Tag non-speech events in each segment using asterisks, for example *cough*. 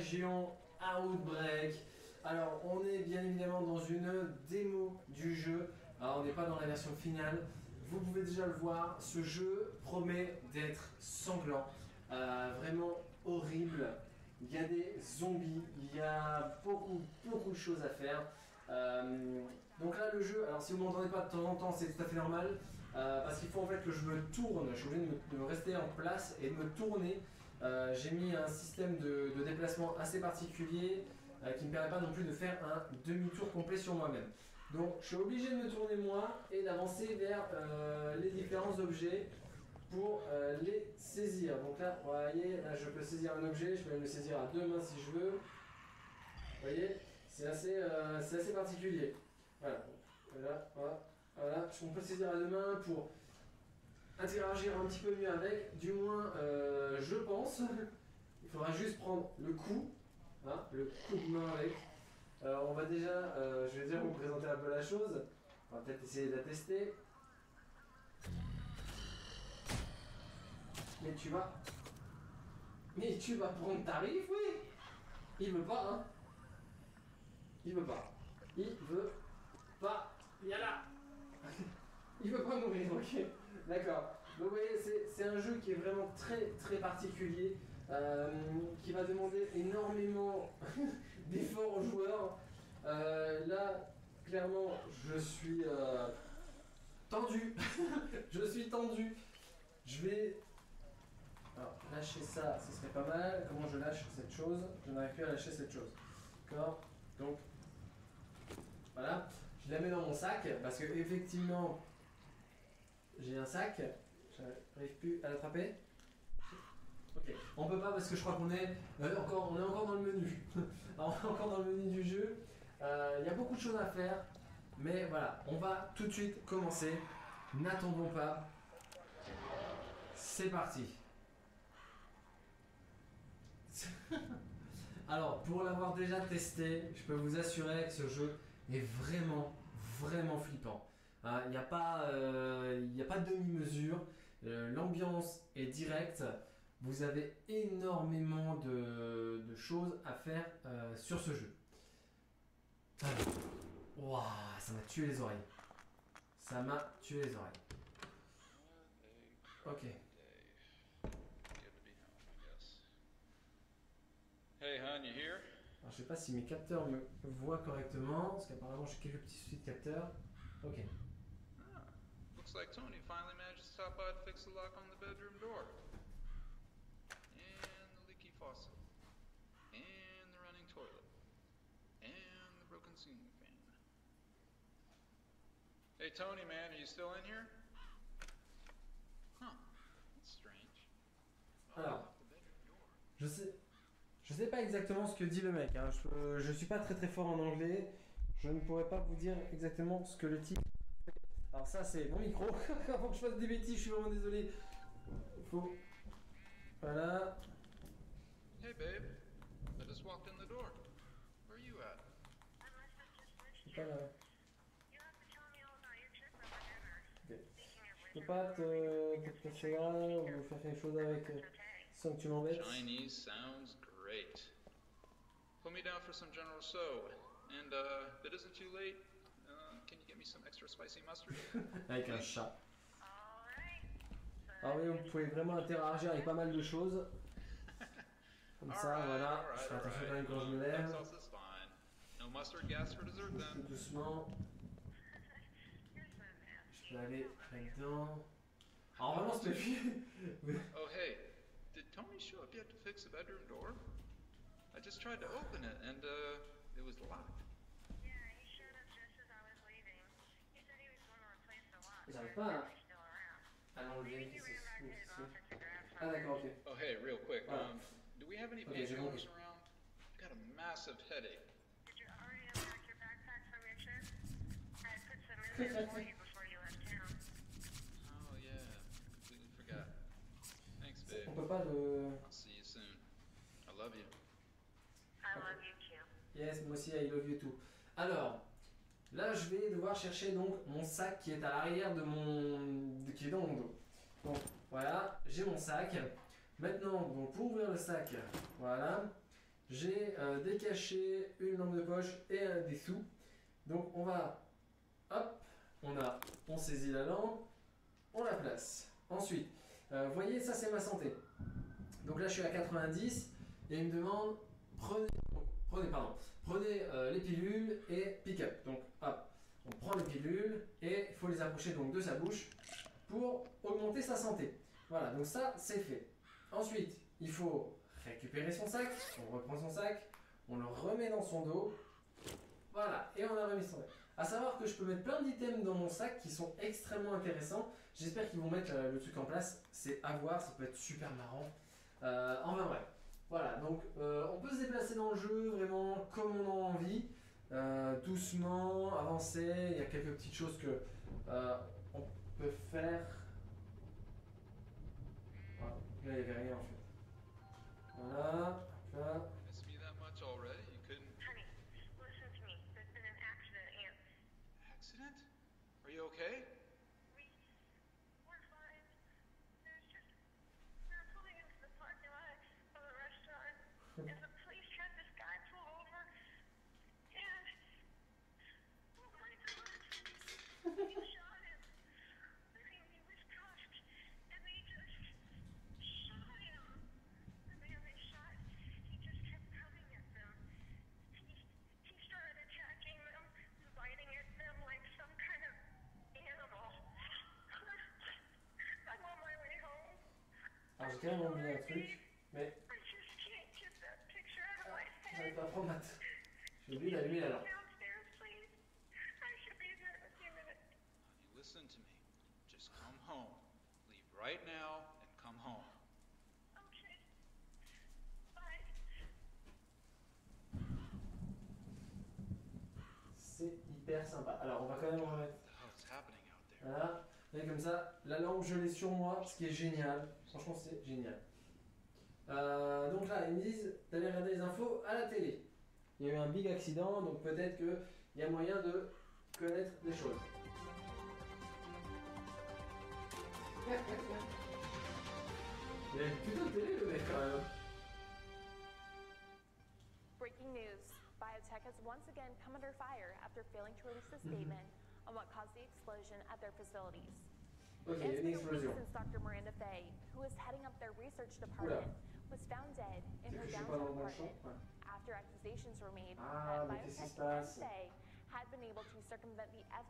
région Outbreak. Alors, on est bien évidemment dans une démo du jeu. Alors, on n'est pas dans la version finale. Vous pouvez déjà le voir, ce jeu promet d'être sanglant. Euh, vraiment horrible. Il y a des zombies, il y a beaucoup, beaucoup de choses à faire. Euh, donc là, le jeu, alors si vous m'entendez pas de temps en temps, c'est tout à fait normal. euh, parce qu'il faut en fait que je me tourne, je suis de me, de me rester en place et de me tourner. Euh, J'ai mis un système de, déplacement assez particulier euh, qui ne me permet pas non plus de faire un demi-tour complet sur moi-même. Donc je suis obligé de me tourner moi et d'avancer vers euh, les différents objets pour les saisir. Donc là, vous voyez, je peux saisir un objet, je peux le saisir à deux mains si je veux. Vous voyez, c'est assez, assez particulier. Voilà, voilà, voilà, voilà. On peut saisir à deux mains pour interagir un petit peu mieux avec, du moins euh, je pense. Il faudra juste prendre le coup, hein, le coup de main avec. Alors on va déjà, euh, je vais déjà vous présenter un peu la chose. On va peut-être essayer de la tester. Mais tu vas. Mais tu vas prendre tarif, oui Il veut pas, hein Il veut pas. Il veut pas. Viens là *laughs* Il veut pas mourir, ok D'accord. Donc vous voyez, c'est un jeu qui est vraiment très très particulier, euh, qui va demander énormément *laughs* d'efforts aux joueurs. Euh, là, clairement, je suis euh, tendu. *laughs* je suis tendu. Je vais alors, lâcher ça, ce serait pas mal. Comment je lâche cette chose? Je n'arrive plus à lâcher cette chose. D'accord? Donc, voilà. Je la mets dans mon sac parce que effectivement, j'ai un sac. J'arrive plus à l'attraper. Ok. On peut pas parce que je crois qu'on est encore, on est encore dans le menu. *laughs* On est encore dans le menu du jeu. Euh, Il y a beaucoup de choses à faire, mais voilà, on va tout de suite commencer. N'attendons pas. C'est parti. *laughs* Alors, pour l'avoir déjà testé, je peux vous assurer que ce jeu est vraiment, vraiment flippant. Hein, Il n'y a pas, euh, il a pas de demi-mesure. Euh, L'ambiance est directe. Vous avez énormément de, de choses à faire euh, sur ce jeu. Waouh, ça m'a tué les oreilles. Ça m'a tué les oreilles. Ok. Hey, hon, you here? Alors, je sais pas si mes capteurs me voient correctement, parce qu'apparemment j'ai quelques petits soucis de capteurs. Ok. Looks like Tony finally managed to stop by to fix the lock on the bedroom door. And the leaky faucet. And the running toilet. And the broken ceiling fan. Hey, Tony, man, are you still in here? Huh, that's strange. Oh, Alors. Je sais, je sais pas exactement ce que dit le mec. Hein. Je, je suis pas très très fort en anglais. Je ne pourrais pas vous dire exactement ce que le type. Alors ça c'est mon micro. *laughs* Avant que je fasse des bêtises, je suis vraiment désolé. Faut. Voilà. Hey, babe. I just walked in the door. Where are you at? Je you. peux pas, You'll have to tell me all about your trip over dinner. Ok. Speaking of je peux pas te, te placer là ou faire quelque chose avec euh, okay. sans que tu m'embêtes. Chinese sounds great. Put me down for some General So. And uh, it isn't too late, me some extra spicy mustard? *laughs* Avec un chat. All right. So Alors oui, vous pouvez vraiment interagir avec pas mal de choses. *laughs* Comme ça, Alright, voilà. alright, je fais attention quand même alright. quand je me Egg lève. sauce is fine. No mustard gas for dessert Tout doucement. You're Je nasty. peux aller là-dedans. Alors vraiment, s'il te. Oh hey, did Tony show up yet to fix the bedroom door? I just tried to open it and uh, it was locked. J'arrive pas à- à l'enlever. Ah something. d'accord, ok. Oh hey, real quick, Ah. um, do we have any Okay, j'ai painkillers compris. around? I've got a massive headache. Did you already unpack your backpack from your trip? I had put some in there for you before you left town. Oh yeah, completely forgot. Thanks, babe. On peut pas le... I'll see you soon. I love you. I love you too. Yes, moi aussi, I love you too. Alors, là, je vais devoir chercher donc mon sac qui est à l'arrière de mon... qui est dans mon dos. Donc, voilà, j'ai mon sac. Maintenant, donc, pour ouvrir le sac, voilà, j'ai euh, des cachets, une lampe de poche et euh, des sous. Donc on va, hop, on a, on saisit la lampe, on la place. Ensuite, euh, voyez, ça c'est ma santé. Donc là je suis à 90 et il me demande, prenez, prenez, pardon, prenez euh, les pilules et pick up. Donc hop, on prend les pilules et il faut les approcher donc de sa bouche pour augmenter sa santé. Voilà, donc ça c'est fait. Ensuite, il faut récupérer son sac, on reprend son sac, on le remet dans son dos. Voilà, et on a remis son sac. À savoir que je peux mettre plein d'items dans mon sac qui sont extrêmement intéressants. J'espère qu'ils vont mettre euh, le truc en place. C'est à voir, ça peut être super marrant. Euh, enfin bref. Voilà, donc euh, on peut se déplacer dans le jeu vraiment comme on a envie. Euh, doucement, avancer. Il y a quelques petites choses que euh, on peut faire. Là, il n'y avait rien en fait. Voilà, là. Miss me that much already? You couldn't. Honey, listen to me. There's been an accident and Accident? Are you okay? we we're fine. There's just we were pulling into the parking lot of the restaurant and the police had this guy pull over and oh my god. He shot him. I mean he was cuffed and they just shot him. The man they shot, he just kept coming at them. He he started attacking them, biting at them like some kind of animal. I'm on my way home. Alors j'ai quand même oublié un truc, mais I just can't get that picture out of my j'arrive pas à prendre ma J'ai oublié d'allumer la lampe. Listen to me. Just come home. Leave right now and come home. Okay. Bye. C'est hyper sympa. Alors on va quand même remettre. Voilà. Et comme ça, la lampe je l'ai sur moi, ce qui est génial. Franchement, c'est génial. Euh, donc là, ils me disent d'aller regarder les infos à la télé. Il y a eu un big accident, donc peut-être qu'il y a moyen de connaître des choses. *laughs* Il est plutôt télé le mec quand même. Breaking news. Biotech has once again come under fire after failing to release a statement on what caused the explosion at their facilities. Ok, il y a It's been a week since Dr. Miranda Fay, who was heading up their research department, was found dead in her que je suis pas dans downtown le bon champ. apartment after accusations were made Ah, that Biotech se passe and Fay had been able to circumvent the F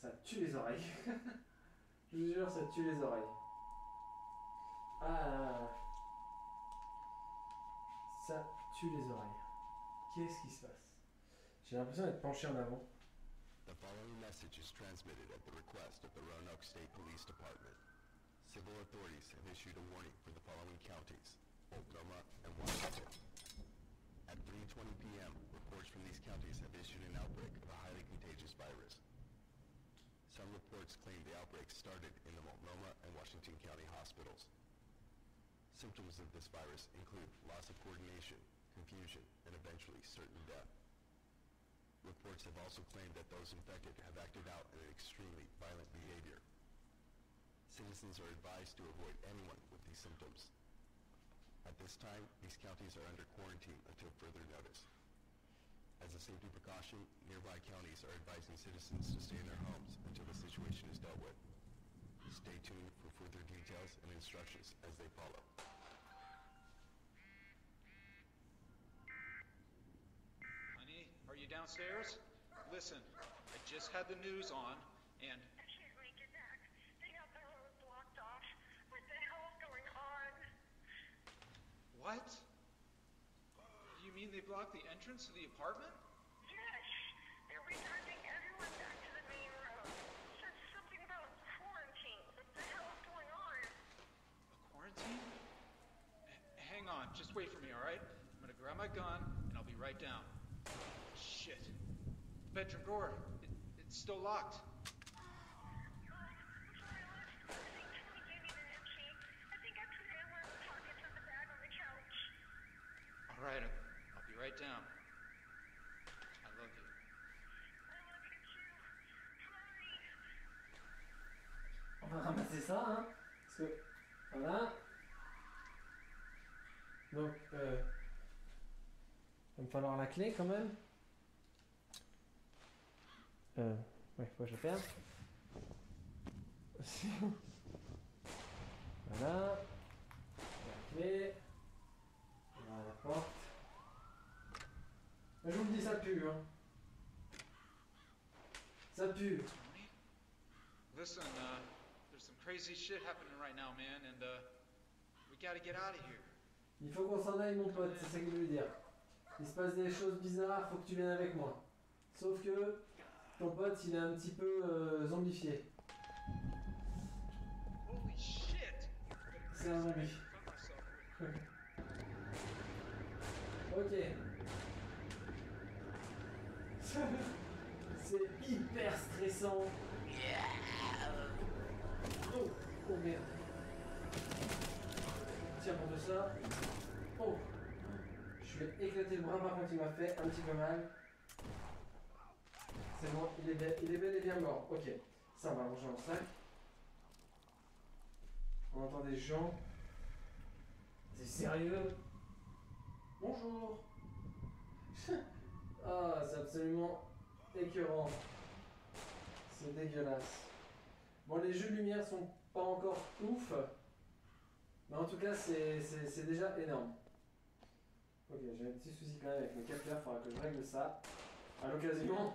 Ça tue les oreilles. *laughs* Je vous jure, ça tue les oreilles. Ah. Ça tue les oreilles. Qu'est-ce qui se passe J'ai l'impression d'être penché en avant. The following message is transmitted at the request of the Roanoke State Police Department. Civil authorities have issued a warning for the following counties, Oklahoma and Washington. At 3.20 p.m., reports from these counties have issued an outbreak of a highly contagious virus. Some reports claim the outbreak started in the Multnomah and Washington County hospitals. Symptoms of this virus include loss of coordination, confusion, and eventually certain death. Reports have also claimed that those infected have acted out in an extremely violent behavior. Citizens are advised to avoid anyone with these symptoms. At this time, these counties are under quarantine until further notice. As a safety precaution, nearby counties are advising citizens to stay in their homes until the situation is dealt with. Stay tuned for further details and instructions as they follow. Honey, are you downstairs? Listen, I just had the news on, and I can't make it back. They got the road blocked off. What the hell's going on? what? You mean they blocked the entrance to the apartment? Yes, they're redirecting everyone back to the main road. Said something about quarantine. What the hell's going on? A quarantine? H- hang on, just wait for me, all right? I'm gonna grab my gun and I'll be right down. Shit. Bedroom door. It, it's still locked. All right, I'll be right down. I love you. Ah, va ramasser ça, hein. Parce que, voilà. Donc, euh, il va me falloir la clé quand même. Euh, ouais, faut que je perde. *laughs* voilà. La clé. Voilà la porte. Je vous le dis, ça pue, hein. Ça pue. Listen, uh, there's some crazy shit happening right now, man, and, uh, we gotta get out of here. Il faut qu'on s'en aille, mon pote, c'est ça qu'il veut dire. Il se passe des choses bizarres, faut que tu viennes avec moi. Sauf que ton pote, il est un petit peu euh, zombifié. Holy shit! C'est un zombie. *laughs* Ok. *laughs* C'est hyper stressant. Oh, oh merde. Tiens, pour de ça. Oh. Je vais éclater le bras, par contre, il m'a fait un petit peu mal. C'est bon, il est, bel, il est bel et bien mort. Ok. Ça, va en sac. On entend des gens. C'est sérieux? Bonjour. *laughs* ah, c'est absolument écœurant. C'est dégueulasse. Bon, les jeux de lumière sont pas encore ouf. Mais en tout cas, c'est déjà énorme. Ok, j'ai un petit souci quand même avec le capteur. Il faudra que je règle ça. À l'occasion.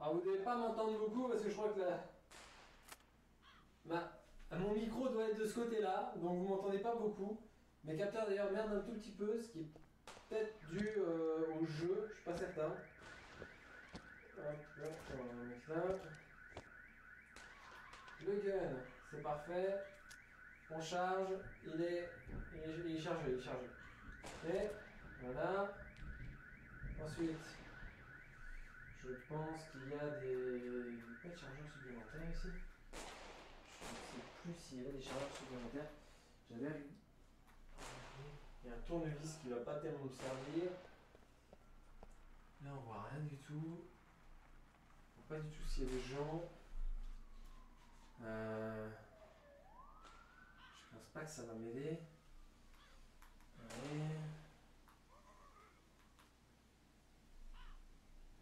Alors, vous devez pas m'entendre beaucoup parce que je crois que. Ma... Mon micro doit être de ce côté-là, donc vous m'entendez pas beaucoup. Mes capteurs d'ailleurs merdent un tout petit peu, ce qui est peut-être dû euh, au jeu, je suis pas certain. Le gun, c'est parfait. On charge, il est, il est, il chargé, il est chargé. Ok, voilà. Ensuite, je pense qu'il y a des. Pas de chargeurs supplémentaires ici. Je ne sais plus s'il y avait des chargeurs supplémentaires. J'avais. Il y a un tournevis qui va pas tellement me servir. Là, on voit rien du tout. On voit pas du tout s'il y a des gens. Euh... Je pense pas que ça va m'aider. Allez.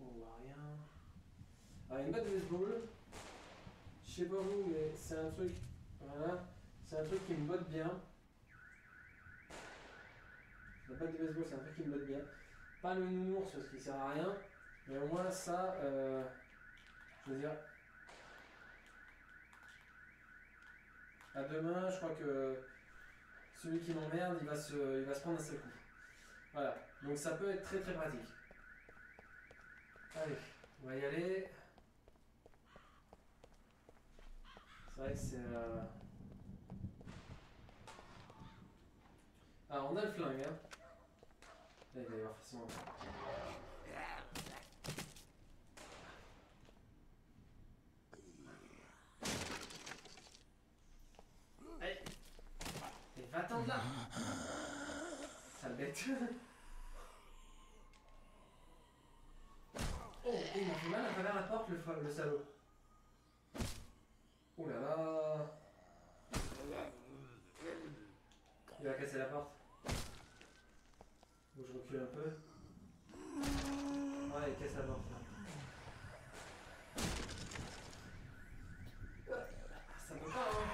On voit rien. Ah, une batte de baseball. Je sais pas vous, mais c'est un truc. Voilà. C'est un truc qui me botte bien. La batte de baseball, c'est un truc qui me botte bien. Pas le nounours parce qu'il sert à rien. Mais au moins, ça. euh, je veux dire. À demain, je crois que celui qui m'emmerde, il, va se- il va se prendre un seul coup. Voilà. Donc ça peut être très très pratique. Allez, on va y aller. C'est vrai que c'est. euh, Ah, on a le flingue, hein. Là, il va y avoir facilement. Allez Et va-t'en de là Sale bête *laughs* Oh, il m'a fait mal à travers la porte, le, salaud. Oh là là Il va casser la porte. Je recule un peu. Ouais, il casse la porte. là. Ça peut pas, hein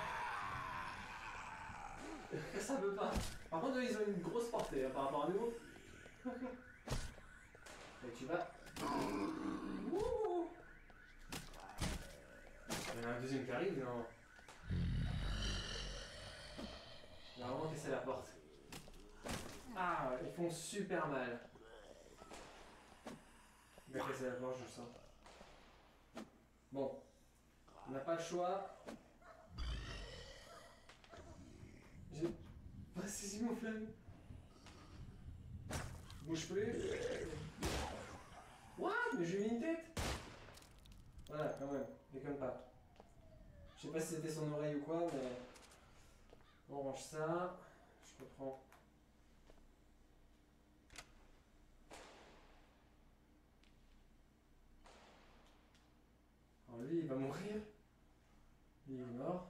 *laughs* Ça peut pas. Par contre, ils ont une grosse portée hein, par rapport à nous. *laughs* Et tu vas. Il y en a un deuxième qui arrive, non Il a vraiment cassé la porte. Ah, ils font super mal. Il va casser la porte, je le sens. Bon. On n'a pas le choix. J'ai pas saisi mon flingue. Bouge plus. What? Mais j'ai mis une tête Voilà, quand même, déconne pas. Je sais pas si c'était son oreille ou quoi, mais... On range ça. Je reprends. Alors lui, il va mourir. Il est mort.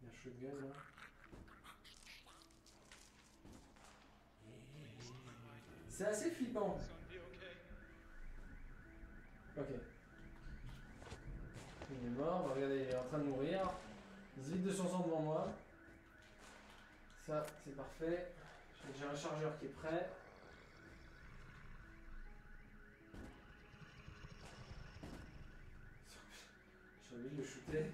Il y a un shotgun là. C'est assez flippant. Ok. Il est mort, regardez, il est en train de mourir. Il de son sang devant moi. Ça, c'est parfait. J'ai un chargeur qui est prêt. *laughs* J'ai envie de le shooter.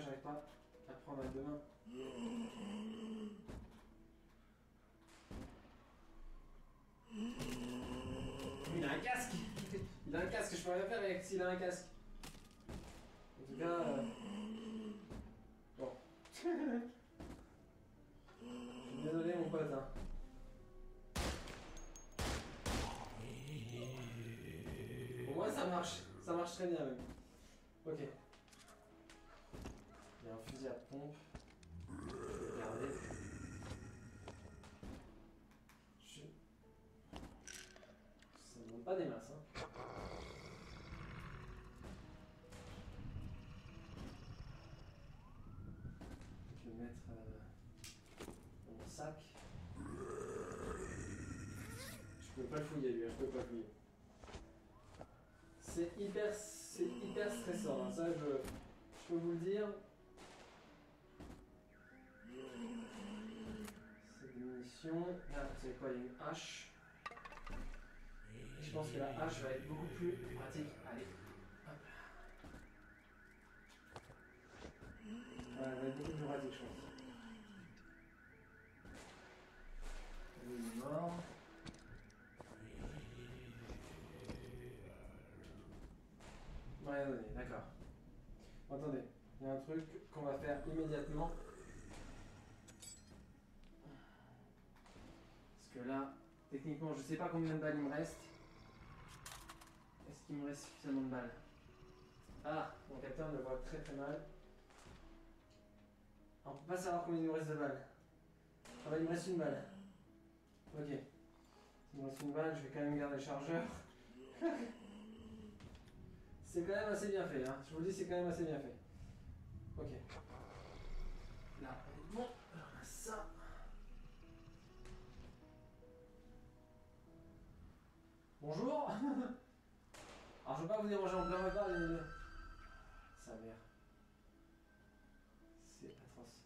J'arrive pas à prendre deux mains Il a un casque Il a un casque, je peux rien faire avec s'il a un casque. En tout cas... euh, Bon. Je suis désolé mon pote. Hein. Au moins ça marche. Ça marche très bien même. Ok. Pas des masses. Hein. Je vais mettre euh, mon sac. Je peux pas le fouiller lui, hein, je peux pas le fouiller. C'est hyper, c'est hyper stressant, hein, ça je, peux vous le dire. C'est des munitions. Vous savez quoi, il y a une hache. Je pense que la hache va être beaucoup plus pratique. Allez, hop. Ouais, elle va être beaucoup plus pratique, je pense. Il est mort. Donné, d'accord. Attendez, il y a un truc qu'on va faire immédiatement. Parce que là, techniquement, je sais pas combien de balles il me reste. Qu'il me reste suffisamment de balles Ah, mon capteur me voit très très mal. On peut pas savoir combien il nous reste de balles. Ah bah il me reste une balle. Ok. Il me reste une balle, je vais quand même garder le chargeur. *laughs* c'est quand même assez bien fait, hein. Je vous le dis, c'est quand même assez bien fait. Ok. Là, bon. Alors, ça. Bonjour *laughs* Alors je veux pas vous déranger en plein repas, mais... Sa mère. C'est atroce.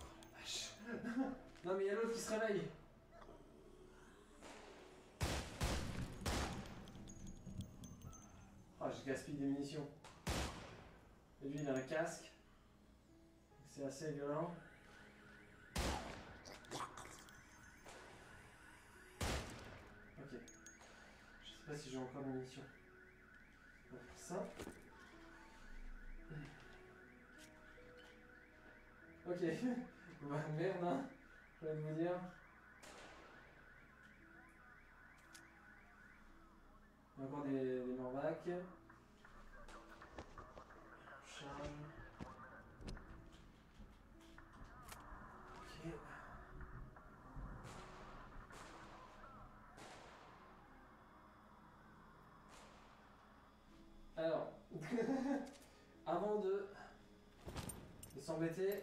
Oh la vache *laughs* Non mais il y a l'autre qui se réveille Ah je gaspille des munitions. Et lui il a un casque. C'est assez violent. Ok. Je sais pas si j'ai encore des munitions. On va faire ça. Ok. *laughs* bah merde hein. Je vais vous dire. Il y a encore des, des. Charge. Ok. Alors, *laughs* avant de, s'embêter,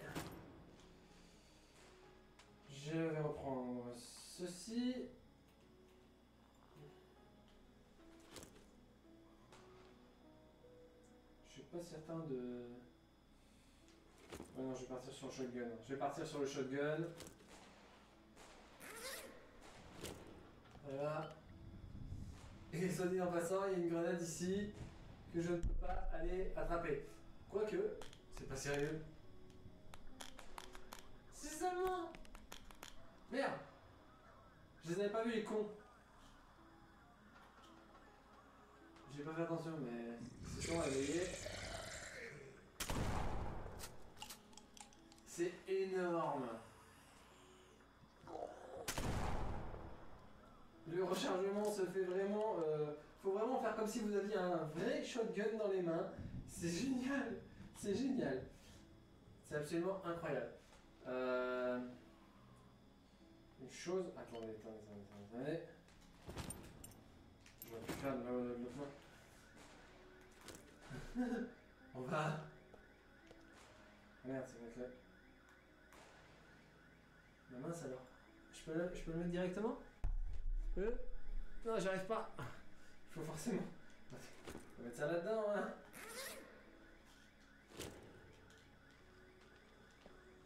je vais reprendre ceci. Je suis pas certain de. Ouais, non, je vais partir sur le shotgun. Je vais partir sur le shotgun. Voilà. Et soit en passant, il y a une grenade ici que je ne peux pas aller attraper. Quoique, c'est pas sérieux. C'est seulement Merde Je les avais pas vus les cons J'ai pas fait attention mais c'est sûrement. C'est énorme Le rechargement se fait vraiment... euh, faut vraiment faire comme si vous aviez un vrai shotgun dans les mains. C'est génial C'est génial C'est absolument incroyable. Euh, Une chose. Attendez, attendez, attendez, attendez. On va. Merde, c'est que là. Ma mince alors. Je peux, le, je peux le mettre directement? Peux? Non, j'arrive pas. Faut forcément. On va mettre ça là-dedans, hein.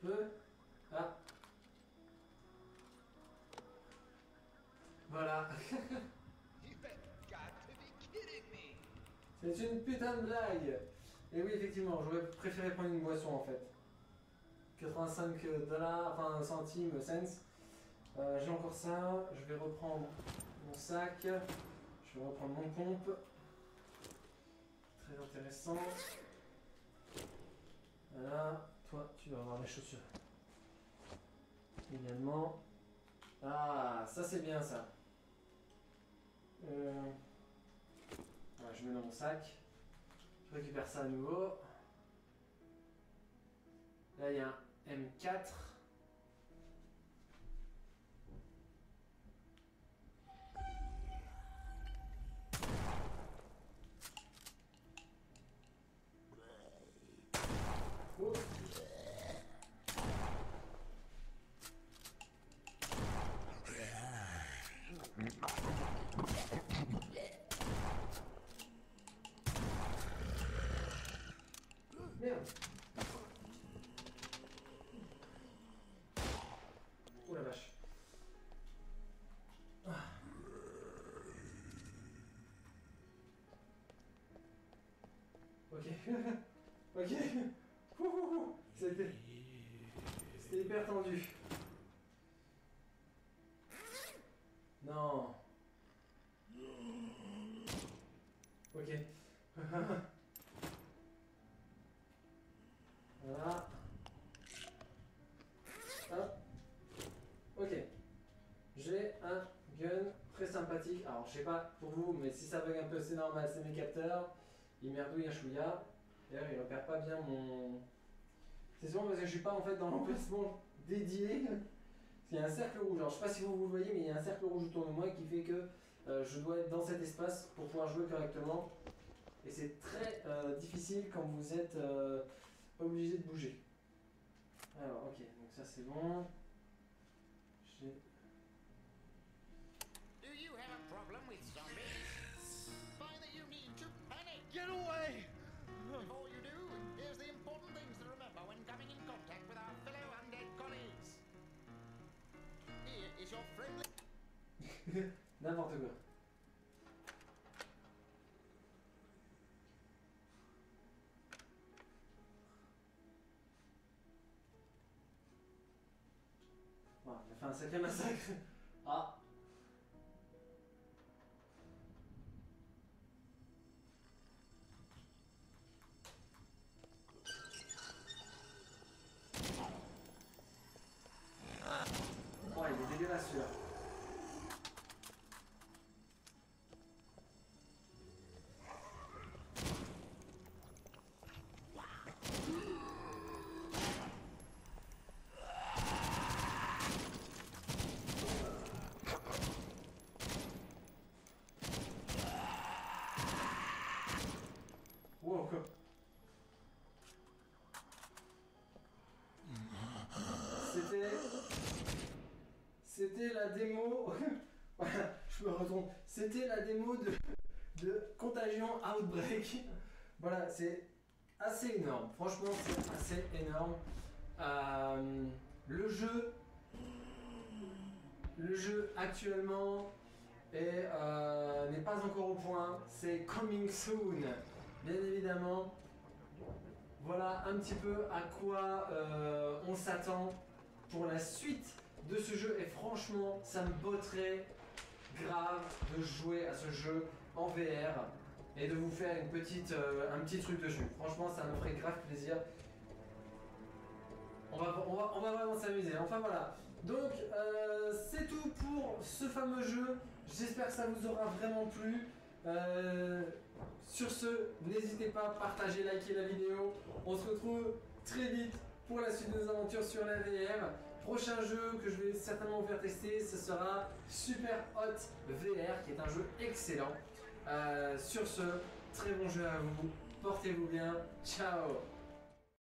Peu. Ah. Voilà. C'est une putain de blague. Et oui, effectivement, j'aurais préféré prendre une boisson en fait. 85 dollars, enfin centimes, cents. Euh, J'ai encore ça. Je vais reprendre mon sac. Je vais reprendre mon pompe. Très intéressant. Voilà. Toi, tu vas avoir les chaussures. Également. Ah, ça c'est bien ça. Euh... Je mets dans mon sac. Je récupère ça à nouveau. Là, il y a un M4. Ok. *laughs* ok. *laughs* C'était. C'était hyper tendu. Non. Ok. *laughs* Voilà. Hop. Ok. J'ai un gun très sympathique. Alors, je sais pas pour vous, mais si ça bug un peu, c'est normal, c'est mes capteurs. Il merdouille un chouïa. D'ailleurs, il repère pas bien mon. C'est souvent parce que je suis pas en fait dans l'emplacement dédié. Qu'il y a un cercle rouge. Alors, je sais pas si vous, vous voyez, mais il y a un cercle rouge autour de moi qui fait que euh, je dois être dans cet espace pour pouvoir jouer correctement. Et c'est très euh, difficile quand vous êtes euh, obligé de bouger. Alors, ok, donc ça c'est bon. J'ai. *laughs* N'importe quoi. Voilà, il a fait un sacré massacre. Ah. C'était la démo. *laughs* voilà, je me retourne. C'était la démo de, de Contagion Outbreak. Voilà, c'est assez énorme. Franchement, c'est assez énorme. Euh, le jeu. Le jeu actuellement euh, n'est pas encore au point. C'est coming soon. Bien évidemment. Voilà un petit peu à quoi euh, on s'attend pour la suite de ce jeu. Et franchement, ça me botterait grave de jouer à ce jeu en VR et de vous faire une petite, euh, un petit truc dessus. Franchement, ça me ferait grave plaisir. On va, on va, on va vraiment s'amuser. Enfin voilà. Donc, euh, c'est tout pour ce fameux jeu. J'espère que ça vous aura vraiment plu. Euh, sur ce, n'hésitez pas à partager, liker la vidéo. On se retrouve très vite pour la suite de nos aventures sur la VR. Prochain jeu que je vais certainement vous faire tester, ce sera Super Hot VR, qui est un jeu excellent. Euh, sur ce, très bon jeu à vous. Portez-vous bien. Ciao